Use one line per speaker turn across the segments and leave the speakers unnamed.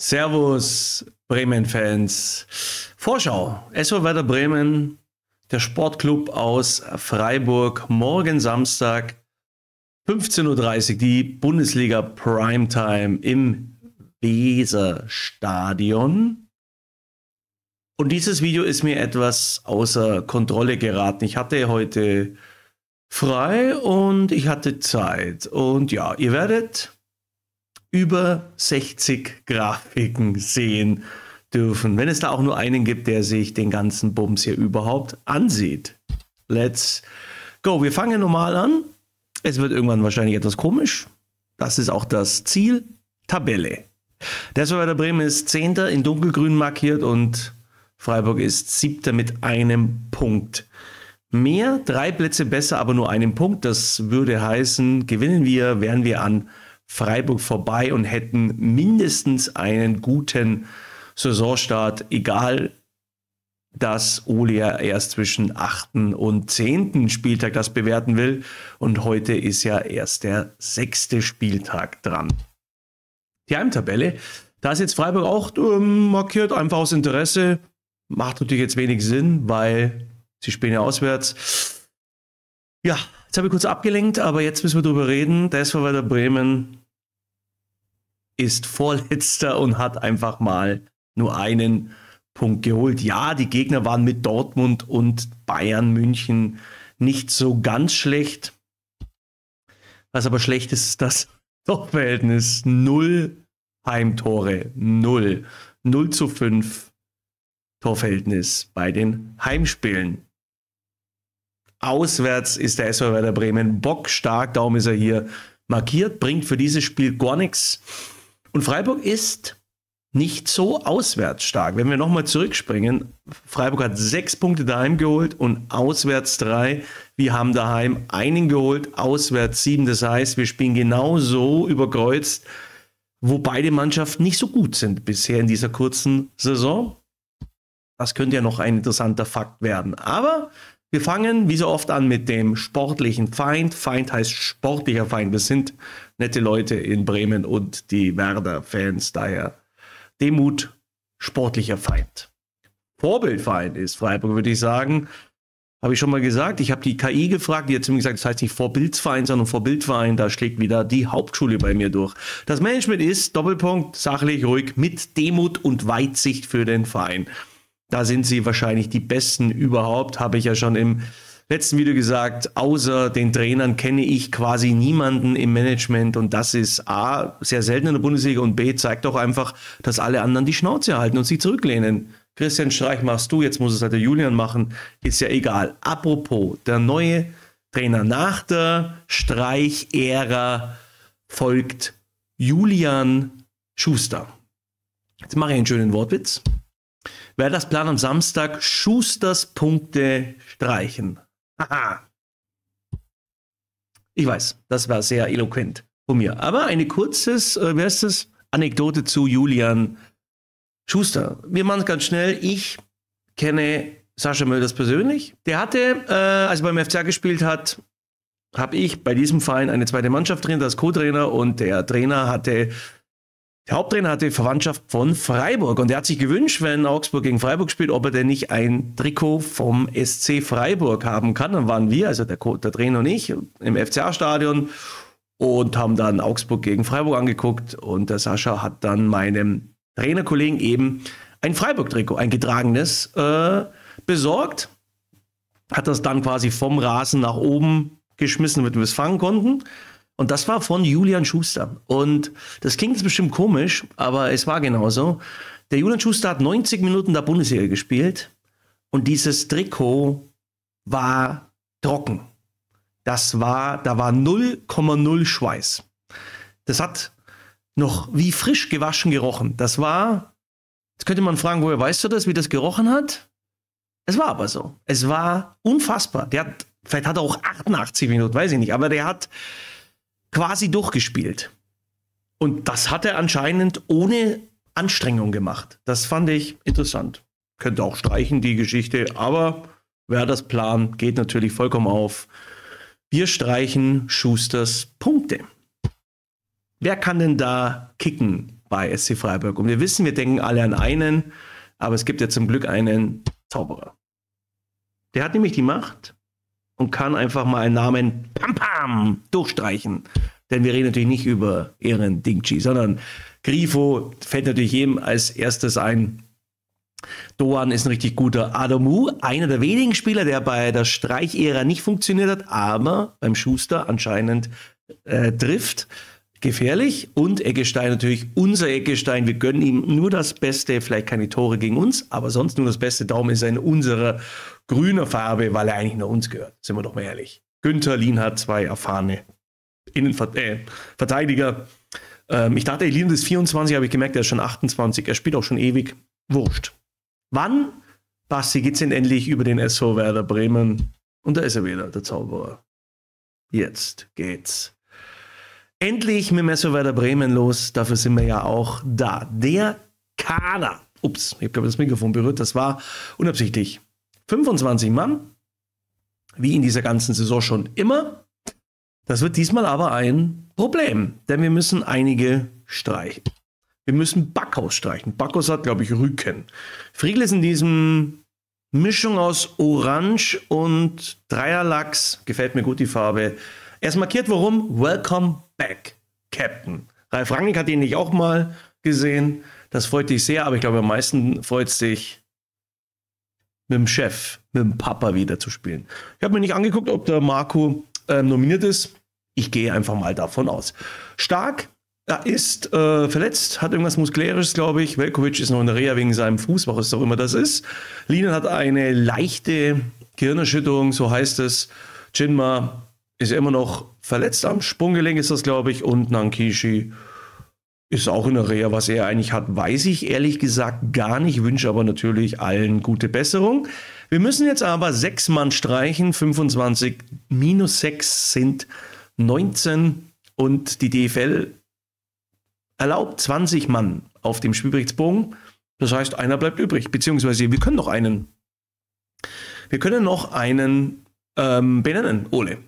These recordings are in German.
Servus, Bremen-Fans. Vorschau. SV Werder Bremen, der Sportclub aus Freiburg. Morgen Samstag, 15.30 Uhr, die Bundesliga Primetime im Weserstadion. Und dieses Video ist mir etwas außer Kontrolle geraten. Ich hatte heute frei und ich hatte Zeit. Und ja, ihr werdet über 60 Grafiken sehen dürfen, wenn es da auch nur einen gibt, der sich den ganzen Bums hier überhaupt ansieht. Let's go. Wir fangen normal an. Es wird irgendwann wahrscheinlich etwas komisch. Das ist auch das Ziel. Tabelle. Der Werder Bremen ist Zehnter in dunkelgrün markiert und Freiburg ist Siebter mit einem Punkt. Mehr, drei Plätze besser, aber nur einen Punkt. Das würde heißen, gewinnen wir, wären wir an Freiburg vorbei und hätten mindestens einen guten Saisonstart, egal dass Uli ja erst zwischen 8. und 10. Spieltag das bewerten will. Und heute ist ja erst der sechste Spieltag dran. Die Heimtabelle, da ist jetzt Freiburg auch ähm, markiert, einfach aus Interesse. Macht natürlich jetzt wenig Sinn, weil sie spielen ja auswärts. Ja, jetzt habe ich kurz abgelenkt, aber jetzt müssen wir drüber reden. Der SV Werder Bremen ist Vorletzter und hat einfach mal nur einen Punkt geholt. Ja, die Gegner waren mit Dortmund und Bayern München nicht so ganz schlecht. Was aber schlecht ist, ist das Torverhältnis. Null Heimtore. Null. 0 zu 5 Torverhältnis bei den Heimspielen. Auswärts ist der SV Werder Bremen bockstark, darum ist er hier markiert, bringt für dieses Spiel gar nichts. Und Freiburg ist nicht so auswärts stark. Wenn wir nochmal zurückspringen, Freiburg hat sechs Punkte daheim geholt und auswärts drei. Wir haben daheim einen geholt, auswärts sieben. Das heißt, wir spielen genauso überkreuzt, wo beide Mannschaften nicht so gut sind bisher in dieser kurzen Saison. Das könnte ja noch ein interessanter Fakt werden. Aber wir fangen wie so oft an mit dem sportlichen Feind. Feind heißt sportlicher Feind. Wir sind nette Leute in Bremen und die Werder-Fans. Daher Demut, sportlicher Feind. Vorbildfeind ist Freiburg, würde ich sagen. Habe ich schon mal gesagt. Ich habe die KI gefragt, die hat mir gesagt, das heißt nicht Vorbildsverein, sondern Vorbildverein. Da schlägt wieder die Hauptschule bei mir durch. Das Management ist, Doppelpunkt, sachlich, ruhig, mit Demut und Weitsicht für den Verein. Da sind sie wahrscheinlich die Besten überhaupt, habe ich ja schon im letzten Video gesagt. Außer den Trainern kenne ich quasi niemanden im Management und das ist A, sehr selten in der Bundesliga und B, zeigt auch einfach, dass alle anderen die Schnauze halten und sich zurücklehnen. Christian Streich machst du, jetzt muss es halt der Julian machen, ist ja egal. Apropos, der neue Trainer nach der Streich-Ära folgt Julian Schuster. Jetzt mache ich einen schönen Wortwitz. Das Plan am Samstag, Schusters Punkte streichen. Haha. Ich weiß, das war sehr eloquent von mir. Aber eine kurzes, äh, wie heißt das? Anekdote zu Julian Schuster. Wir machen es ganz schnell. Ich kenne Sascha Mölders persönlich. Der hatte, äh, als er beim FCA gespielt hat, habe ich bei diesem Verein eine zweite Mannschaft drin, das Co-Trainer und der Trainer hatte der Haupttrainer hatte Verwandtschaft von Freiburg und er hat sich gewünscht, wenn Augsburg gegen Freiburg spielt, ob er denn nicht ein Trikot vom SC Freiburg haben kann. Dann waren wir, also der, der Trainer und ich, im FCA-Stadion und haben dann Augsburg gegen Freiburg angeguckt und der Sascha hat dann meinem Trainerkollegen eben ein Freiburg-Trikot, ein getragenes, äh, besorgt. Hat das dann quasi vom Rasen nach oben geschmissen, damit wir es fangen konnten. Und das war von Julian Schuster. Und das klingt jetzt bestimmt komisch, aber es war genauso. Der Julian Schuster hat 90 Minuten der Bundesliga gespielt und dieses Trikot war trocken. Das war, da war 0,0 Schweiß. Das hat noch wie frisch gewaschen gerochen. Das war, jetzt könnte man fragen, woher weißt du das, wie das gerochen hat? Es war aber so. Es war unfassbar. Der hat, vielleicht hat er auch 88 Minuten, weiß ich nicht, aber der hat quasi durchgespielt. Und das hat er anscheinend ohne Anstrengung gemacht. Das fand ich interessant. Könnte auch streichen, die Geschichte, aber wer das Plan, geht natürlich vollkommen auf. Wir streichen Schusters Punkte. Wer kann denn da kicken? bei SC Freiburg. Und wir wissen, wir denken alle an einen, aber es gibt ja zum Glück einen Zauberer. Der hat nämlich die Macht und kann einfach mal einen Namen pam pam durchstreichen. Denn wir reden natürlich nicht über Ehren Dingchi, sondern Grifo fällt natürlich jedem als erstes ein. Doan ist ein richtig guter Adamu, einer der wenigen Spieler, der bei der Streichära nicht funktioniert hat, aber beim Schuster anscheinend äh, trifft. Gefährlich und Eggestein natürlich unser Eggestein. Wir gönnen ihm nur das Beste, vielleicht keine Tore gegen uns, aber sonst nur das Beste. Daumen ist er in unserer grüner Farbe, weil er eigentlich nur uns gehört. Sind wir doch mal ehrlich. Günther Lienhardt, zwei erfahrene Innenverteidiger. Äh, ähm, ich dachte, Lienhardt ist 24, habe ich gemerkt, er ist schon 28. Er spielt auch schon ewig. Wurscht. Wann, Basti, geht's denn endlich über den SV Werder Bremen? Und da ist er wieder, der Zauberer. Jetzt geht's. Endlich mit dem SV Werder Bremen los. Dafür sind wir ja auch da. Der Kader. Ups, ich habe das Mikrofon berührt. Das war unabsichtlich. 25 Mann. Wie in dieser ganzen Saison schon immer. Das wird diesmal aber ein Problem, denn wir müssen einige streichen. Wir müssen Backhaus streichen. Backhaus hat, glaube ich, Rücken. Friedel ist in diesem Mischung aus Orange und Dreierlachs. Gefällt mir gut die Farbe. Er ist markiert, warum? Welcome back, Captain. Ralf Rangnick hat ihn nicht auch mal gesehen. Das freut dich sehr, aber ich glaube, am meisten freut es dich, mit dem Chef, mit dem Papa wieder zu spielen. Ich habe mir nicht angeguckt, ob der Marco äh, nominiert ist. Ich gehe einfach mal davon aus. Stark, er ist äh, verletzt, hat irgendwas Muskuläres, glaube ich. Velkovic ist noch in der Reha wegen seinem Fuß, was auch immer das ist. Linen hat eine leichte Gehirnerschütterung, so heißt es. Jinma ist immer noch verletzt am Sprunggelenk, ist das, glaube ich. Und Nankishi ist auch in der Reha. Was er eigentlich hat, weiß ich ehrlich gesagt gar nicht. Wünsche aber natürlich allen gute Besserung. Wir müssen jetzt aber sechs Mann streichen. 25 minus sechs sind 19. Und die DFL erlaubt 20 Mann auf dem Spielberichtsbogen. Das heißt, einer bleibt übrig. Beziehungsweise wir können noch einen. Wir können noch einen ähm, benennen, Ole.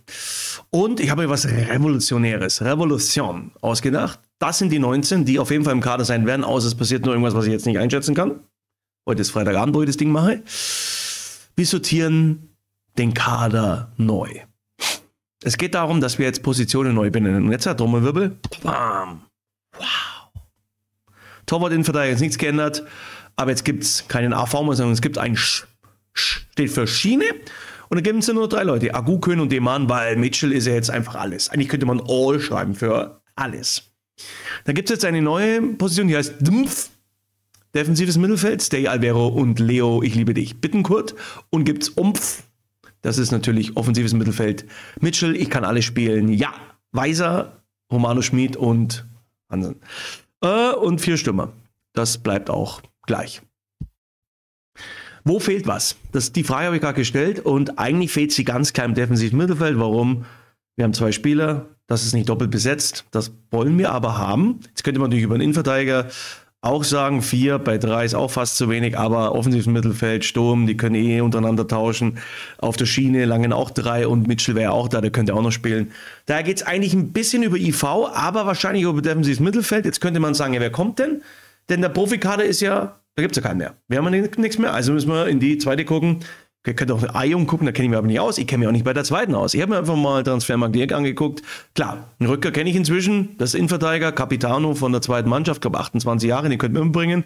Und ich habe mir was Revolutionäres, Revolution ausgedacht. Das sind die 19, die auf jeden Fall im Kader sein werden, außer es passiert nur irgendwas, was ich jetzt nicht einschätzen kann. Heute ist Freitagabend, wo ich das Ding mache. Wir sortieren den Kader neu. Es geht darum, dass wir jetzt Positionen neu benennen. Und jetzt hat Trommelwirbel. Bam. Wow. Torwart in Verteidigung ist nichts geändert, aber jetzt gibt es keinen AV mehr, sondern es gibt ein Sch, Sch steht für Schiene und da gibt es nur drei Leute, Agu, Köhn und Deman, weil Mitchell ist ja jetzt einfach alles. Eigentlich könnte man All schreiben für alles. Da gibt es jetzt eine neue Position, die heißt Dumpf. Defensives Mittelfeld, Stay Alvero und Leo, ich liebe dich. Bittenkurt. Und gibt es Umpf. Das ist natürlich offensives Mittelfeld. Mitchell, ich kann alles spielen. Ja. Weiser, Romano Schmid und Hansen. Äh, und vier Stürmer. Das bleibt auch gleich. Wo fehlt was? Das, die Frage habe ich gerade gestellt und eigentlich fehlt sie ganz klar im defensiven Mittelfeld. Warum? Wir haben zwei Spieler, das ist nicht doppelt besetzt. Das wollen wir aber haben. Jetzt könnte man natürlich über einen Innenverteidiger auch sagen, vier bei drei ist auch fast zu wenig, aber offensives Mittelfeld, Sturm, die können eh untereinander tauschen. Auf der Schiene langen auch drei und Mitchell wäre auch da, der könnte auch noch spielen. Daher geht es eigentlich ein bisschen über IV, aber wahrscheinlich über defensives Mittelfeld. Jetzt könnte man sagen, ja, wer kommt denn? Denn der Profikader ist ja, da gibt es ja keinen mehr. Wir haben ja nichts mehr, also müssen wir in die zweite gucken. Ihr könnt auch Ayung gucken, da kenne ich mich aber nicht aus. Ich kenne mich auch nicht bei der zweiten aus. Ich habe mir einfach mal Transfermarkt direkt angeguckt. Klar, einen Rücker kenne ich inzwischen. Das ist Innenverteidiger, Capitano von der zweiten Mannschaft, glaube 28 Jahre, den könnt ihr mitbringen.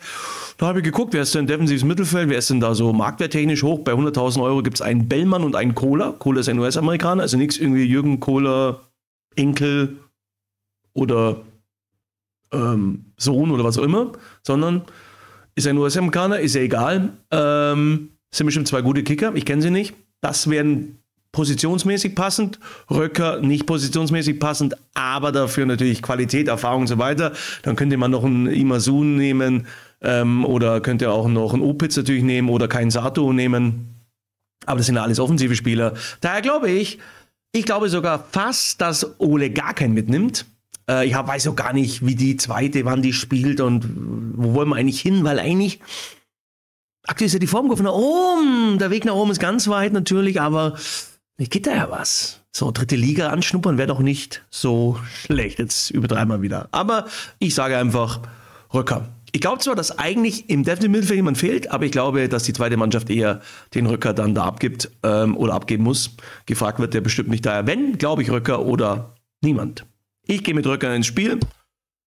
Da habe ich geguckt, wer ist denn defensives Mittelfeld, wer ist denn da so marktwerttechnisch hoch? Bei 100.000 Euro gibt es einen Bellmann und einen Kohler. Kohler ist ein US-Amerikaner, also nichts irgendwie Jürgen Kohler, Enkel oder ähm, Sohn oder was auch immer, sondern ist ein US-Amerikaner, ist ja egal. Ähm, sind bestimmt zwei gute Kicker, ich kenne sie nicht. Das wären positionsmäßig passend, Röcker nicht positionsmäßig passend, aber dafür natürlich Qualität, Erfahrung und so weiter. Dann könnte man noch einen Imasun nehmen ähm, oder könnte auch noch einen Opitz natürlich nehmen oder keinen Sato nehmen. Aber das sind alles offensive Spieler. Daher glaube ich, ich glaube sogar fast, dass Ole gar keinen mitnimmt. Äh, ich weiß auch gar nicht, wie die zweite, wann die spielt und wo wollen wir eigentlich hin, weil eigentlich aktuell ist ja die Formkurve nach oben. Der Weg nach oben ist ganz weit natürlich, aber ich geht da ja was. So, dritte Liga anschnuppern wäre doch nicht so schlecht. Jetzt übertreiben wir wieder. Aber ich sage einfach, Rücker. Ich glaube zwar, dass eigentlich im Defensive Mittelfeld jemand fehlt, aber ich glaube, dass die zweite Mannschaft eher den Rücker dann da abgibt ähm, oder abgeben muss. Gefragt wird der bestimmt nicht daher. Wenn, glaube ich, Rücker oder niemand. Ich gehe mit Rücker ins Spiel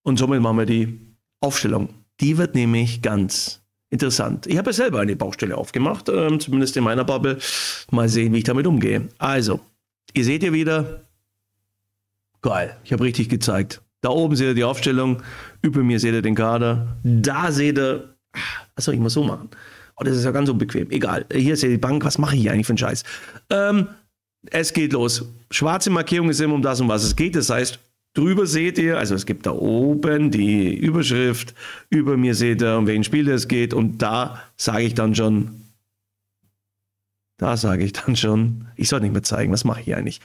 und somit machen wir die Aufstellung. Die wird nämlich ganz interessant. Ich habe ja selber eine Baustelle aufgemacht, ähm, zumindest in meiner Bubble. Mal sehen, wie ich damit umgehe. Also, ihr seht ja wieder, geil, ich habe richtig gezeigt. Da oben seht ihr die Aufstellung, über mir seht ihr den Kader, da seht ihr, achso, ich muss so machen. Oh, das ist ja ganz unbequem. Egal, hier seht ihr die Bank, was mache ich eigentlich für einen Scheiß? Ähm, es geht los. Schwarze Markierung ist immer um das, um was es geht. Das heißt, drüber seht ihr, also es gibt da oben die Überschrift, über mir seht ihr, um welchen Spiel es geht und da sage ich dann schon, da sage ich dann schon, ich soll nicht mehr zeigen, was mache ich eigentlich?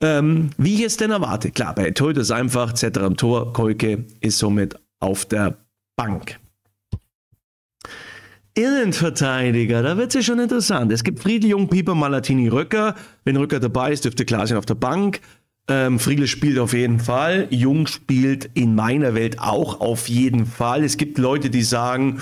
Ähm, wie ich es denn erwarte. Klar, bei Torhüter ist einfach, Z am Tor, Kolke ist somit auf der Bank. Innenverteidiger, da wird es ja schon interessant. Es gibt Friedel, Jung, Pieper, Malatini, Röcker. Wenn Röcker dabei ist, dürfte klar sein auf der Bank. Ähm, Friedel spielt auf jeden Fall. Jung spielt in meiner Welt auch auf jeden Fall. Es gibt Leute, die sagen,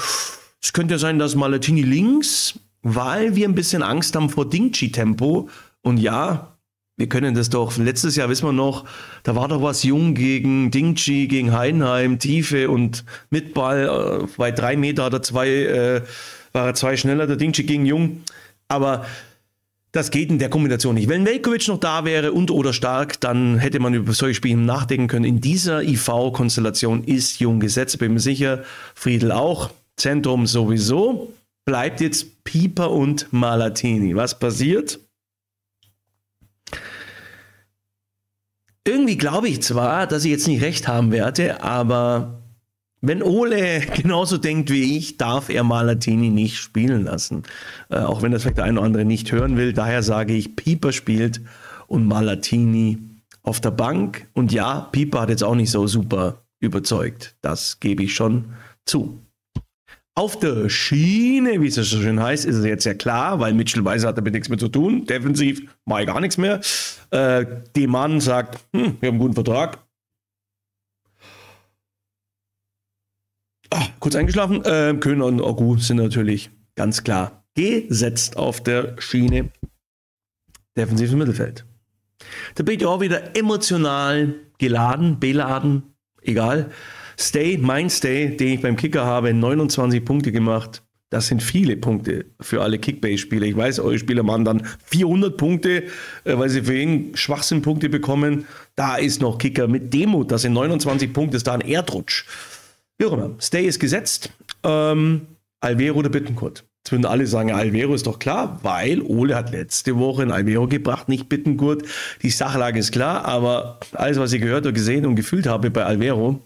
es könnte ja sein, dass Malatini links, weil wir ein bisschen Angst haben vor Dingchi-Tempo. Und ja, wir können das doch, letztes Jahr wissen wir noch, da war doch was Jung gegen Dingchi, gegen Heidenheim, Tiefe und mit Ball, äh, bei drei Meter oder zwei, äh, war er zwei schneller, der Dingchi gegen Jung. Aber das geht in der Kombination nicht. Wenn Velkovic noch da wäre und oder stark, dann hätte man über solche Spiele nachdenken können. In dieser IV-Konstellation ist Jung gesetzt, bin mir sicher. Friedel auch. Zentrum sowieso. Bleibt jetzt Pieper und Malatini. Was passiert? irgendwie glaube ich zwar, dass ich jetzt nicht recht haben werde, aber wenn Ole genauso denkt wie ich, darf er Malatini nicht spielen lassen. Äh, auch wenn das vielleicht der eine oder andere nicht hören will. Daher sage ich, Pieper spielt und Malatini auf der Bank. Und ja, Pieper hat jetzt auch nicht so super überzeugt. Das gebe ich schon zu. Auf der Schiene, wie es so schön heißt, ist es jetzt ja klar, weil Mitchell Weiser hat damit nichts mehr zu tun. Defensiv mache ich gar nichts mehr. Äh, die Mann sagt, hm, wir haben einen guten Vertrag. Ach, kurz eingeschlafen. Äh, Köhner und Ogu sind natürlich ganz klar gesetzt auf der Schiene. Defensives Mittelfeld. Da bin ich auch wieder emotional geladen, beladen, egal. Stay, mein Stay, den ich beim Kicker habe, 29 Punkte gemacht. Das sind viele Punkte für alle Kickbase-Spieler. Ich weiß, eure Spieler machen dann 400 Punkte, äh, weil sie für ihn Schwachsinn-Punkte bekommen. Da ist noch Kicker mit Demut. Das sind 29 Punkte, ist da ein Erdrutsch. Wie auch immer. Stay ist gesetzt. Ähm, Alvero oder Bittenkurt. Jetzt würden alle sagen, Alvero ist doch klar, weil Ole hat letzte Woche ein Alvero gebracht, nicht Bittenkurt. Die Sachlage ist klar, aber alles, was ich gehört und gesehen und gefühlt habe bei Alvero,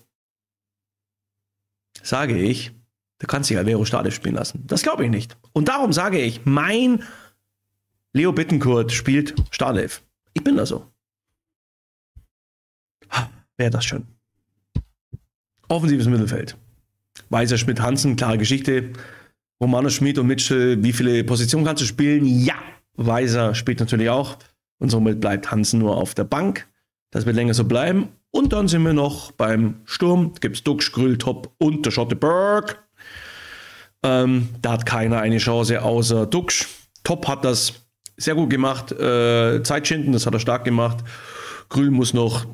sage ich, du kannst dich Alvero Stadisch spielen lassen. Das glaube ich nicht. Und darum sage ich, mein Leo Bittenkurt spielt Startelf. Ich bin da so. Wäre das schön. Offensives Mittelfeld. Weiser, Schmidt, Hansen, klare Geschichte. Romano Schmidt und Mitchell, wie viele Positionen kannst du spielen? Ja, Weiser spielt natürlich auch. Und somit bleibt Hansen nur auf der Bank. Das wird länger so bleiben. Und dann sind wir noch beim Sturm. Gibt es Duxch, Grill, Top und der Schotte Berg. Ähm, da hat keiner eine Chance außer Duxch. Top hat das sehr gut gemacht. Äh, Zeitschinden, das hat er stark gemacht. Grül muss noch,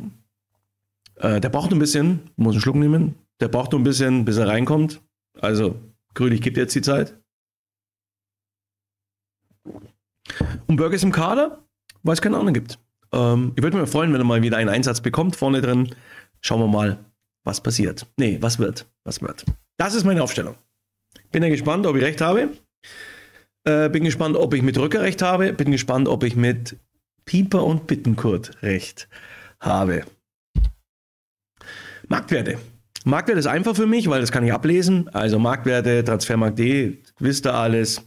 äh, der braucht ein bisschen, muss einen Schluck nehmen. Der braucht noch ein bisschen, bis er reinkommt. Also, gebe dir jetzt die Zeit. Und Berg ist im Kader, weil es keinen anderen gibt. Ähm, ich würde mich freuen, wenn er mal wieder einen Einsatz bekommt vorne drin. Schauen wir mal, was passiert. Nee, was wird. Was wird. Das ist meine Aufstellung. Bin ja gespannt, ob ich recht habe. Äh, bin gespannt, ob ich mit Rücker recht habe. Bin gespannt, ob ich mit Pieper und Bittenkurt recht habe. Marktwerte. Marktwert ist einfach für mich, weil das kann ich ablesen. Also Marktwerte, Transfermarkt.de, wisst ihr alles.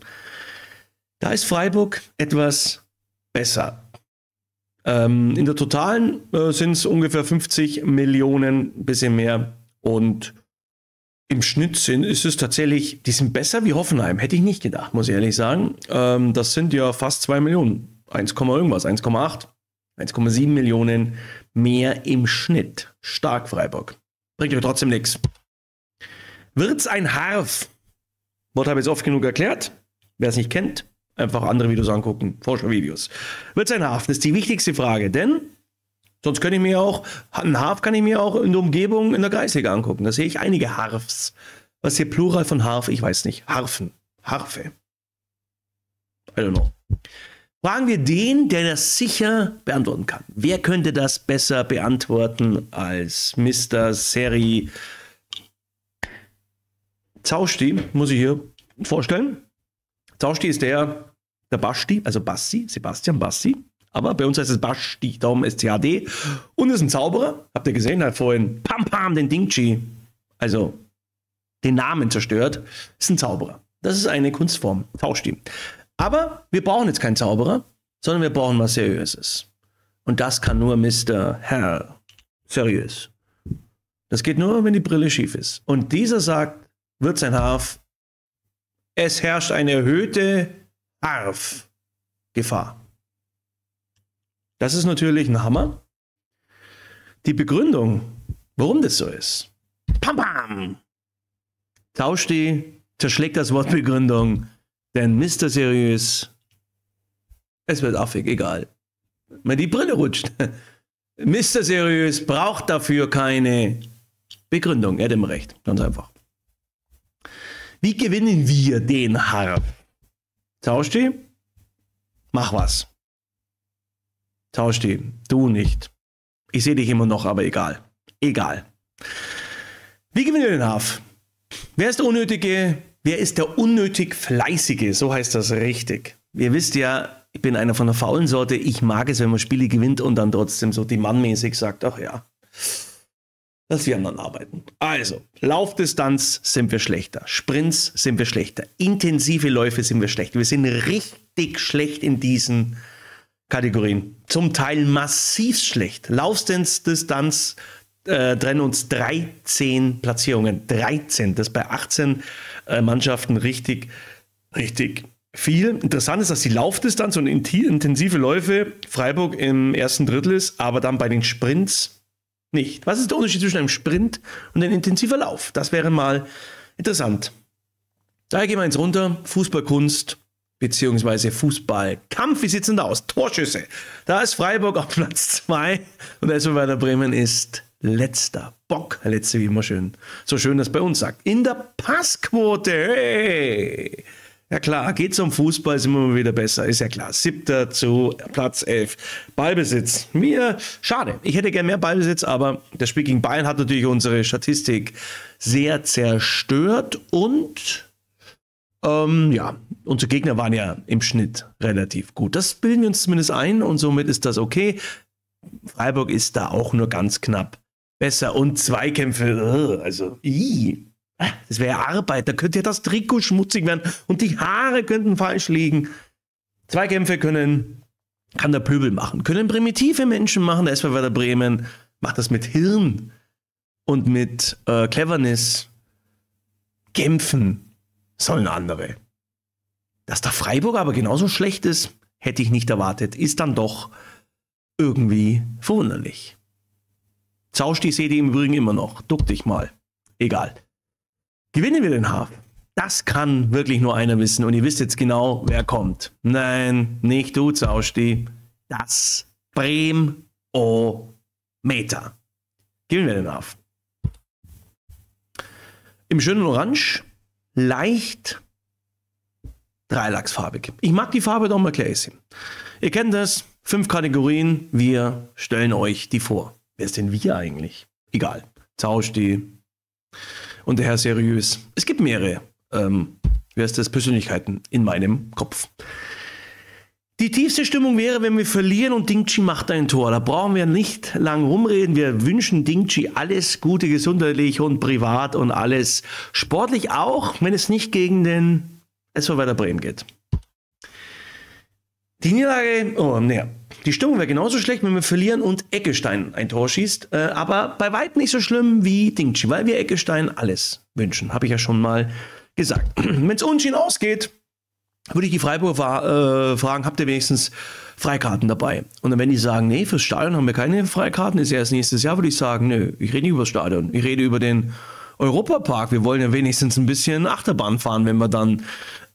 Da ist Freiburg etwas besser. Ähm, in der totalen äh, sind es ungefähr 50 Millionen, bisschen mehr. Und im Schnitt sind, ist es tatsächlich, die sind besser wie Hoffenheim. Hätte ich nicht gedacht, muss ich ehrlich sagen. Ähm, das sind ja fast 2 Millionen. 1, irgendwas, 1,8. 1,7 Millionen mehr im Schnitt. Stark Freiburg. Bringt euch trotzdem nichts. Wird's ein Harf? Wort habe ich jetzt oft genug erklärt. Wer es nicht kennt, einfach andere Videos angucken, Forschervideos. Wird's ein Harf? Das ist die wichtigste Frage, denn sonst könnte ich mir auch, ein Harf kann ich mir auch in der Umgebung in der Kreisliga angucken. Da sehe ich einige Harfs. Was hier Plural von Harf? Ich weiß nicht. Harfen. Harfe. I don't know. Fragen wir den, der das sicher beantworten kann. Wer könnte das besser beantworten als Mr. Seri Zausti? Muss ich hier vorstellen. Zausti ist der, der Basti, also Basti, Sebastian Basti. Aber bei uns heißt es Basti, darum SCHD. Und ist ein Zauberer. Habt ihr gesehen? Hat vorhin Pam Pam den Dingchi, also den Namen zerstört. Ist ein Zauberer. Das ist eine Kunstform. Tauschti. Aber wir brauchen jetzt keinen Zauberer, sondern wir brauchen was Seriöses. Und das kann nur Mr. Herr. Seriös. Das geht nur, wenn die Brille schief ist. Und dieser sagt, wird sein Harf, es herrscht eine erhöhte Harf-Gefahr. Das ist natürlich ein Hammer. Die Begründung, warum das so ist. Pam, pam. Tauscht die, zerschlägt das Wort Begründung denn Mr. Serious, es wird affig, egal. Wenn die Brille rutscht. Mr. Serious braucht dafür keine Begründung. Er hat immer recht. Ganz einfach. Wie gewinnen wir den Harp? Tausch die? Mach was. Tausch die. Du nicht. Ich sehe dich immer noch, aber egal. Egal. Wie gewinnen wir den Harf? Wer ist der unnötige Wer ist der unnötig Fleißige? So heißt das richtig. Ihr wisst ja, ich bin einer von der faulen Sorte. Ich mag es, wenn man Spiele gewinnt und dann trotzdem so die Mannmäßig sagt, ach ja, dass wir anderen arbeiten. Also, Laufdistanz sind wir schlechter. Sprints sind wir schlechter. Intensive Läufe sind wir schlechter. Wir sind richtig schlecht in diesen Kategorien. Zum Teil massiv schlecht. Laufdistanz äh, trennen uns 13 Platzierungen. 13. Das bei 18 äh, Mannschaften richtig, richtig viel. Interessant ist, dass die Laufdistanz und intensive Läufe Freiburg im ersten Drittel ist, aber dann bei den Sprints nicht. Was ist der Unterschied zwischen einem Sprint und einem intensiver Lauf? Das wäre mal interessant. Daher gehen wir jetzt runter. Fußballkunst beziehungsweise Fußballkampf. Wie sieht es denn da aus? Torschüsse. Da ist Freiburg auf Platz 2 und SV Werder Bremen ist letzter. Bock, letzte, wie immer schön. So schön das bei uns sagt. In der Passquote, hey! Ja klar, geht zum Fußball, sind wir wieder besser, ist ja klar. Siebter zu Platz elf. Ballbesitz. Mir, schade. Ich hätte gern mehr Ballbesitz, aber das Spiel gegen Bayern hat natürlich unsere Statistik sehr zerstört und ähm, ja, unsere Gegner waren ja im Schnitt relativ gut. Das bilden wir uns zumindest ein und somit ist das okay. Freiburg ist da auch nur ganz knapp besser. Und Zweikämpfe, also, ii, das wäre Arbeit. Da könnte ja das Trikot schmutzig werden und die Haare könnten falsch liegen. Zweikämpfe können, kann der Pöbel machen, können primitive Menschen machen. Der SV Werder Bremen macht das mit Hirn und mit äh, Cleverness. Kämpfen sollen andere. Dass der Freiburg aber genauso schlecht ist, hätte ich nicht erwartet, ist dann doch irgendwie verwunderlich. Zauschti seht ihr im Übrigen immer noch. Duck dich mal. Egal. Gewinnen wir den Hafen? Das kann wirklich nur einer wissen. Und ihr wisst jetzt genau, wer kommt. Nein, nicht du, Zauschti. Das Bremometer. Gewinnen wir den Hafen. Im schönen Orange, leicht dreilachsfarbig. Ich mag die Farbe doch mal gleich. Ihr kennt das. Fünf Kategorien. Wir stellen euch die vor. Wer ist denn wir eigentlich? Egal. Zauschti und der Herr Seriös. Es gibt mehrere, ähm, wer ist das, Persönlichkeiten in meinem Kopf. Die tiefste Stimmung wäre, wenn wir verlieren und Dingchi macht ein Tor. Da brauchen wir nicht lang rumreden. Wir wünschen Dingchi alles Gute, gesundheitlich und privat und alles sportlich auch, wenn es nicht gegen den SV Werder Bremen geht. Die Niederlage, oh, naja, die Stimmung wäre genauso schlecht, wenn wir verlieren und Eckestein ein Tor schießt. Äh, aber bei weitem nicht so schlimm wie Dingchi, weil wir Eckestein alles wünschen. Habe ich ja schon mal gesagt. wenn es unschien ausgeht, würde ich die Freiburger äh, fragen, habt ihr wenigstens Freikarten dabei? Und dann, wenn die sagen, nee, fürs Stadion haben wir keine Freikarten, ist erst nächstes Jahr, würde ich sagen, nö, ich rede nicht über das Stadion. Ich rede über den Europapark. Wir wollen ja wenigstens ein bisschen Achterbahn fahren, wenn wir dann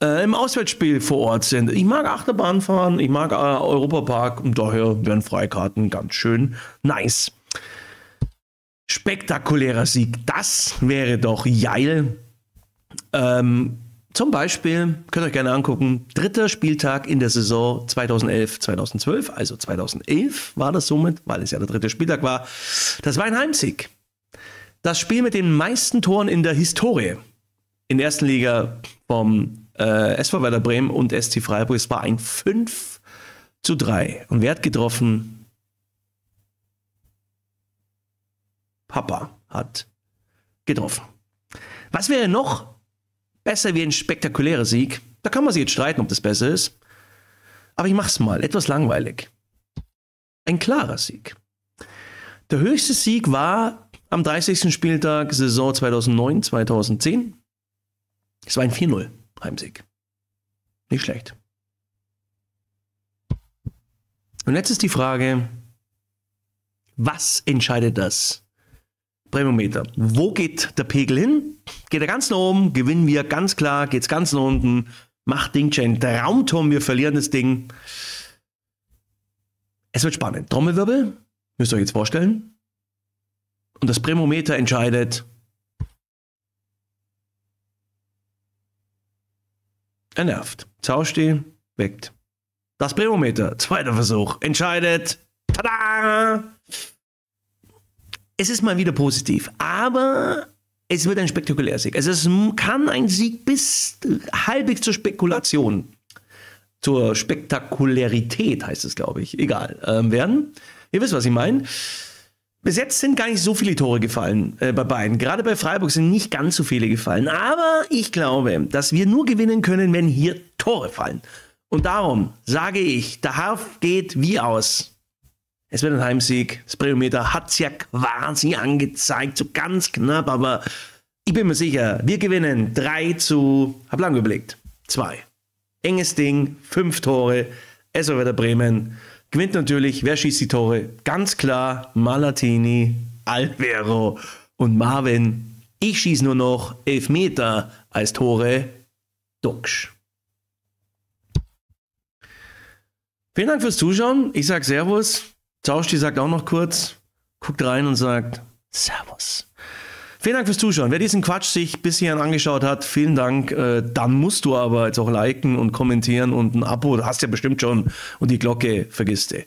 äh, im Auswärtsspiel vor Ort sind. Ich mag Achterbahn fahren, ich mag äh, Europapark und daher wären Freikarten ganz schön nice. Spektakulärer Sieg, das wäre doch geil. Ähm, zum Beispiel, könnt ihr euch gerne angucken, dritter Spieltag in der Saison 2011-2012, also 2011 war das somit, weil es ja der dritte Spieltag war. Das war ein Heimsieg. Das Spiel mit den meisten Toren in der Historie in der ersten Liga vom äh, SV Werder Bremen und SC Freiburg. Es war ein 5 zu 3. Und wer hat getroffen? Papa hat getroffen. Was wäre noch besser wie ein spektakulärer Sieg? Da kann man sich jetzt streiten, ob das besser ist. Aber ich mach's mal, etwas langweilig. Ein klarer Sieg. Der höchste Sieg war am 30. Spieltag Saison 2009-2010. Es war ein 4-0 Heimsieg. Nicht schlecht. Und jetzt ist die Frage, was entscheidet das Bremometer? Wo geht der Pegel hin? Geht er ganz nach oben, gewinnen wir ganz klar, geht es ganz nach unten, macht Ding Chain Traumturm, wir verlieren das Ding. Es wird spannend. Trommelwirbel, müsst ihr euch jetzt vorstellen. Und das Bremometer entscheidet, Er nervt. Zausti weckt. Das Bremometer, zweiter Versuch, entscheidet. Tada! Es ist mal wieder positiv, aber es wird ein spektakulärer Sieg. Also es kann ein Sieg bis halbwegs zur Spekulation, zur Spektakularität heißt es, glaube ich, egal, ähm, werden. Ihr wisst, was ich meine. Bis jetzt sind gar nicht so viele Tore gefallen äh, bei beiden. Gerade bei Freiburg sind nicht ganz so viele gefallen. Aber ich glaube, dass wir nur gewinnen können, wenn hier Tore fallen. Und darum sage ich, der Harf geht wie aus. Es wird ein Heimsieg. Das Breometer hat es ja quasi angezeigt, so ganz knapp, aber ich bin mir sicher, wir gewinnen 3 zu, hab lang überlegt, 2. Enges Ding, 5 Tore, es wird Bremen. Gewinnt natürlich, wer schießt die Tore? Ganz klar Malatini, Alvero und Marvin. Ich schieße nur noch elf Meter als Tore. Duxch. Vielen Dank fürs Zuschauen. Ich sage Servus. Zauschti sagt auch noch kurz, guckt rein und sagt Servus. Vielen Dank fürs Zuschauen. Wer diesen Quatsch sich bis hierhin angeschaut hat, vielen Dank. Äh, dann musst du aber jetzt auch liken und kommentieren und ein Abo, du hast ja bestimmt schon. Und die Glocke vergisst du.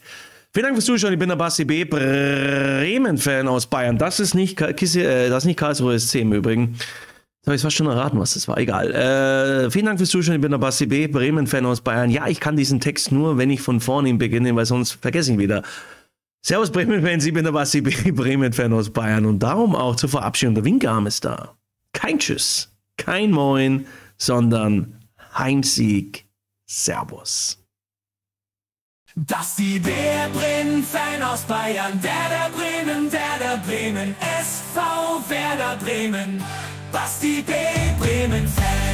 Vielen Dank fürs Zuschauen. Ich bin der Basti B. Bremen-Fan aus Bayern. Das ist nicht, Kisse, äh, das ist nicht Karlsruhe SC im Übrigen. Da habe ich fast schon erraten, was das war. Egal. Äh, vielen Dank fürs Zuschauen. Ich bin der Basti B. Bremen-Fan aus Bayern. Ja, ich kann diesen Text nur, wenn ich von vorne beginne, weil sonst vergesse ich ihn wieder. Servus Bremen-Fans, ich bin der Basti Bremen-Fan aus Bayern und darum auch zur Verabschiedung. Der Winkarm ist da. Kein Tschüss, kein Moin, sondern Heimsieg. Servus.
Das die Bär Bremen-Fan aus Bayern, Werder Bremen, Werder Bremen, SV Werder Bremen, Basti B. Bremen-Fan.